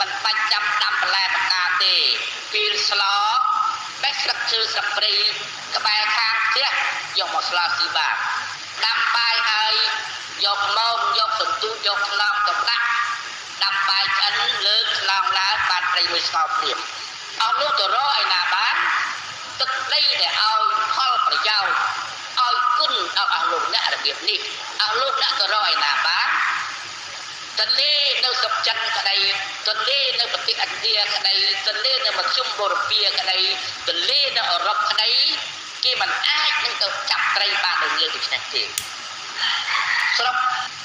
មិនបាច់ចាំដាំបន្លែបកាទេពេលស្លបេះស្លឹកឈើស្លឹកព្រៃក្បែរខាងផ្ទះយកមកស្លស៊ីបានដាំបាយហើយយកមកយកសន្ទូចយកថ្នមទៅដាក់ដាំបាយឆ្អិនលើកថ្នមឡើងបានព្រៃមួយស្ងោព្រាមអស់នោះទៅរកឯណាបានទឹកដីដែលឲ្យផលប្រយោជន៍ឲ្យគុណដល់អស់លោកអ្នករបៀបនេះអស់លោកអ្នកទៅរកឯណាបាន ទន្លេនៅស្រុកចិនក្តីទន្លេនៅប្រទេសឥណ្ឌាក្តីទន្លេនៅមជ្ឈមបូរពាក្តីទន្លេនៅអឺរ៉ុបក្តីគេមិនអាចនឹងទៅចាប់ត្រីបានដូចយើងដូច្នេះទេស្រុក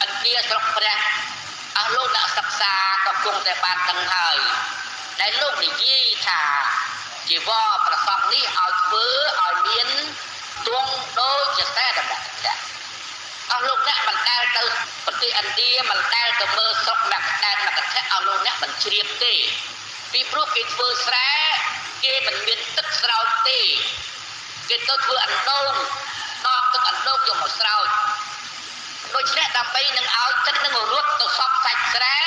ឥណ្ឌាស្រុកព្រះអស់លោកអ្នកសិក្សាក៏គង់តែបានដឹងហើយដែលលោកនិយាយថាជីវរប្រសពនេះឲ្យធ្វើឲ្យមានទួងដូចជាតែដំណាក់ចាស់អ ស់លោកអ្នកមិនដែលទៅប្រទេសឥណ្ឌាមិនដែលទៅមើលស្រុកអ្នកដែលមកកថាអស់លោកអ្នកមិនជ្រាបទេពីព្រោះគេធ្វើស្រែគេមិនមានទឹកស្រោចទេគេទៅធ្វើអណ្ដូងដកទឹកអណ្ដូងយកមកស្រោចដូច្នេះដើម្បីនឹងឲ្យទឹកនឹងរត់ទៅសពសាច់ស្រែ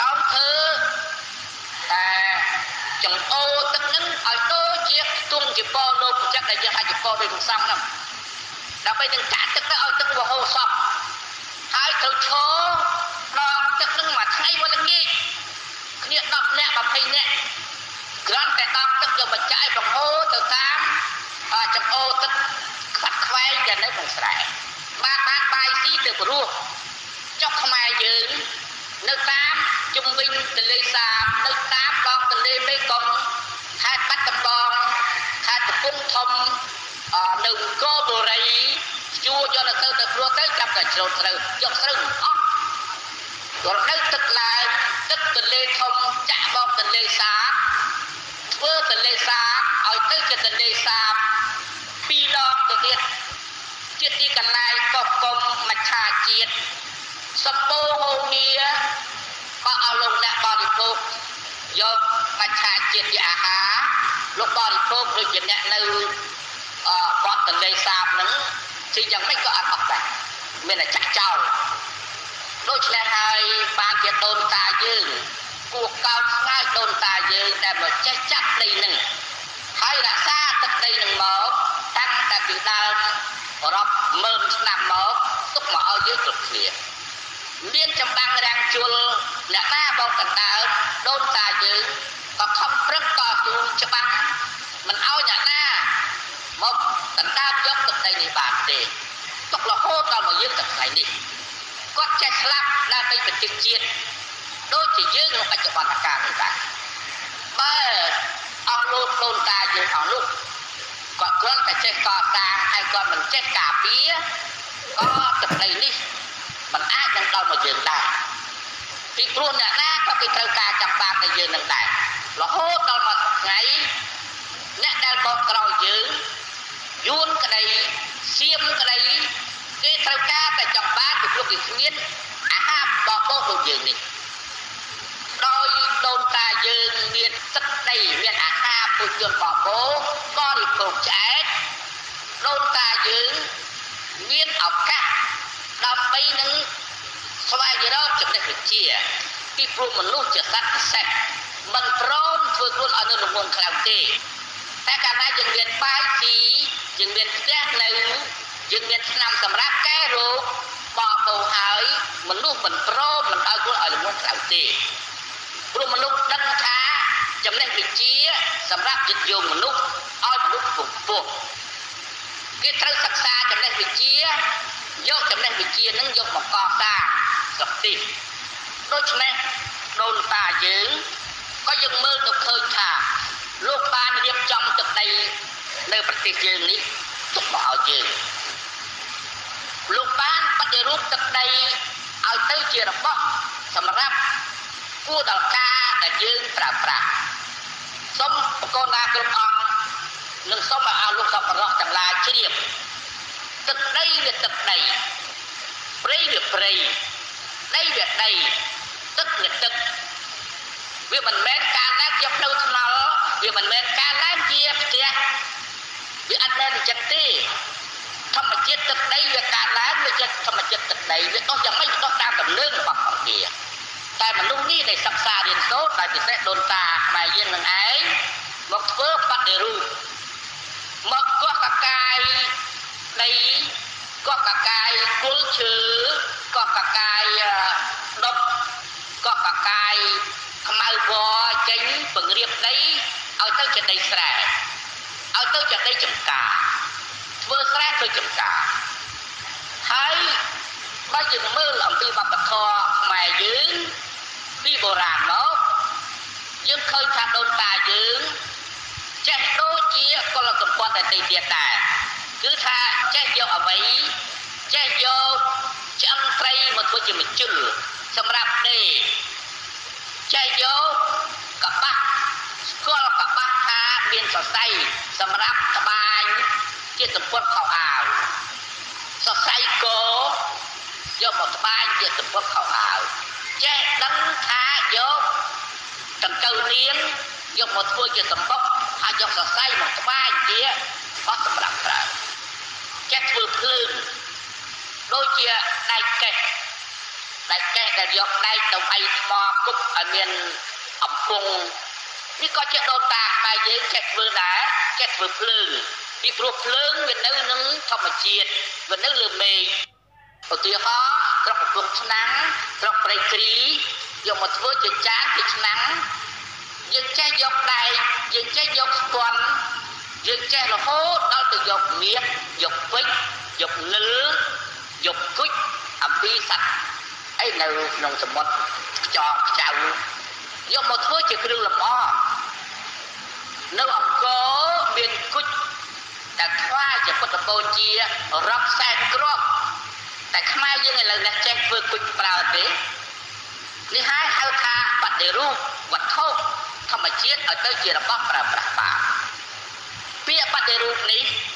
តោងធ្វើតែចង្អូទឹកនឹងឲ្យដូចជាខ្ទង់ជាពណ៌លោកចិត្តដែលយើងអាចជាពណ៌ដូចក្នុងសំហ្នឹង ដើម្បីនឹងកាត់ទឹកទៅឲ្យទឹកវហូរសពហើយត្រូវឈរដល់ទឹកនឹងមួយថ្ងៃមួយល្ងាចគ្នា10នាក់20នាក់គ្រាន់តែដល់ទឹកយកបច្ច័យបង្ហូរទៅតាមចង្អូទឹកខ្វាត់ខ្វែងទៅនៅក្នុងស្រែបានបានបាយស៊ីទៅព្រោះចុះខ្មែរយើងនៅតាមជំវិញទន្លេសាបនៅតាមដងទន្លេមេគង្គខេត្តបាត់ដំបងខេត្តកំពង់ធំ នៅអង្គរបុរីជួយកទៅទៅទៅព្រោះទៅចាប់តែច្រូតស្រូវយកស្រូវអស់ដល់នៅទឹកឡើងទឹកទន្លេធំចាក់បោកទន្លេសាបធ្វើទន្លេសាបឲ្យទៅជាទន្លេសាបពីរដងទៅទៀតជាទីកន្លែងកបកុំមច្ឆាជាតិសម្បូរហូមាបើឲ្យលោកអ្នកបរិភោគយកមច្ឆាជាតិជាអាហារលោកបរិភោគដូចជាអ្នកនៅ អបត់ទន្លេសាបហ្នឹងទីយ៉ាងម៉េចក៏អត់អត់ដែរមានតែចាក់ចោលដូច្នេះហើយបានជាដូនតាយើងគួរកោតស្ងើចដូនតាយើងដែលមកចេះចាក់ដីនឹងហើយរក្សាទឹកដីនឹងមកតាំងតែពីដើមរាប់ម៉ឺនឆ្នាំមកទុកមកឲ្យយើងគ្រប់គ្នាមានចម្បាំងរាំងជុលអ្នកណាបោកកណ្ដើដូនតាយើង មកដណ្ដើមយកទឹកដីនេះបានទេទុករហូតដល់មកយើងទឹកថ្ងៃនេះគាត់ចេះស្លាប់ដើម្បីប្រទេសជាតិដូចជាយើងក្នុងបច្ចុប្បន្នកាលនេះដែរបើអស់លោកដូនតាយើងអស់នោះគាត់គ្រាន់តែចេះកសាងហើយគាត់មិនចេះការពារក៏ទឹកដីនេះមិនអាចនឹងដល់មកយើងដែរពីព្រោះអ្នកណាក៏គេត្រូវការចាំបាច់តែយើងនឹងដែររហូតដល់មកថ្ងៃអ្នកដែលបោកក្រោយយើង យួនក្តីសៀមក្តីគេត្រូវការតែចង់បានពីព្រោះគេគ្មានអាហារបបោកដូចយើងនេះដោយដូនតាយើងមានទឹកដីមានអាហារពុជជនបបោបរិភោគឆ្អែតដូនតាយើងមានឱកាសដើម្បីនឹងស្វែងរកចំណេះវិជ្ជាពីព្រោះមនុស្សជាសត្វពិសេសមិនព្រមធ្វើខ្លួនឲ្យនៅរងន់ខ្លាំងទេ តែកាលណាយើងមានបាយស៊ីយើងមានផ្ទះនៅយើងមានឆ្នាំសម្រាប់កែរោគបបោហើយមនុស្សមិនព្រមមិនឲ្យខ្លួនឲ្យរងន់ខ្លាំងទេព្រោះមនុស្សដឹងថាចំណេះវិជ្ជាសម្រាប់ចិត្តយោងមនុស្សឲ្យមនុស្សពុះពុះគេត្រូវសិក្សាចំណេះវិជ្ជាយកចំណេះវិជ្ជានឹងយកមកកសាងស្រុកទីដូច្នេះដូនតាយើងក៏យើងមើលទៅឃើញថា លោកបានរៀបចំទឹកដីនៅប្រទេសយើងនេះទុកមកឲ្យយើងលោកបានបដិរូបទឹកដីឲ្យទៅជារបស់សម្រាប់គួរដល់ការដែលយើងប្រើប្រាស់សូមបកូនណាគ្រប់អង្គនិងសូមឲ្យអស់លោកសពរោះទាំងឡាយជ្រាបទឹកដីវាទឹកដីព្រៃវាព្រៃដីវាដីទឹកវាទឹក វាមិនមែនការណាជាផ្លូវថ្នល់វាមិនមែនការណាជាផ្ទះវាអត់មែនចិត្តទេធម្មជាតិទឹកដីវាកើតឡើងវាចិត្តធម្មជាតិទឹកដីវាដោះយ៉ាងម៉េចវាដោះតាមដំណើររបស់អង្គាតែមនុស្សនេះដែលសិក្សារៀនសូត្រដោយពិសេសដូនតាខ្មែរយើងនឹងឯងមកធ្វើបដិរូបមកកោះកកាយដីកោះកកាយគល់ឈើកោះកកាយដុបកោះកកាយ ខ្មៅវចេញពង្រៀបដីឲ្យទៅជាដីស្រែឲ្យទៅជាដីចម្ការធ្វើស្រែធ្វើចម្ការហើយបើយើងមើលអំពីវប្បធម៌ខ្មែរយើងពីបុរាណមកយើងឃើញថាដូនតាយើងចេះដូចជាកុលសម្ព័ន្ធតែទីទៀតដែរគឺថាចេះយកអ្វីចេះយកឆ្អឹងត្រីមកធ្វើជាមជុលសម្រាប់ដេ ចេះយកកបាស់ស្គាល់កបាស់ថាមានសរសៃសម្រាប់ត្បាញជាសម្ពុតខោអាវសរសៃគោយកមកត្បាញជាសម្ពុតខោអាវចេះដឹងថាយកដង្កូវនាងយកមកធ្វើជាសម្បុកហើយយកសរសៃមកត្បាញជាបោះសម្រាប់ប្រើចេះធ្វើភ្លើងដូចជាដែកកេះ ដែកកេះដែលយកដែកទៅអីថ្មគប់ឲ្យមានអំពង់នេះក៏ជាដូនតាខ្មែរយើងចេះធ្វើដែរចេះធ្វើភ្លើងពីព្រោះភ្លើងវានៅនឹងធម្មជាតិវានៅលើមេឃឧទាហរណ៍ត្រកកំពង់ឆ្នាំងត្រកព្រៃគ្រីយកមកធ្វើជាចានជាឆ្នាំងយើងចេះយកដែកយើងចេះយកស្ពាន់យើងចេះរហូតដល់ទៅយកមៀតយកពេជ្រយកលិលយកគុជអំពីសត្វ អីនៅក្នុងសមុទ្រខ្យល់ខ្ចៅយកមកធ្វើជាគ្រឿងលម្អនៅអង្គរមានគុជតែខ្វាយជាពុទ្ធបូជារាប់សែនគ្រាប់តែខ្មែរយើងឥឡូវនេះចេះធ្វើគុជប្រើទេនេះហើយហៅថាបដិរូបវត្ថុធម្មជាតិឲ្យទៅជារបស់ប្រើប្រាស់បានពាក្យបដិរូបនេះអស់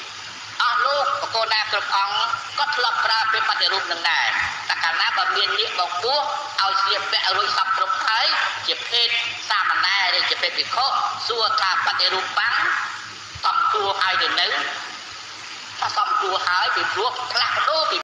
លោកបកូនណាគ្រប់អង្គក៏ធ្លាប់ប្រើពាក្យបដិរូបនឹងដែរតែកាលណាបើមាននាគបបោះឲ្យស្លៀកពាក់រួចសពគ្រប់ហើយជាភេទសាមណែរឬជាភេទវិខុសួរថាបដិរូបបាំងសំគួរហើយទៅនៅថាសំគួរហើយពីព្រោះផ្លាស់ប្ដូរពី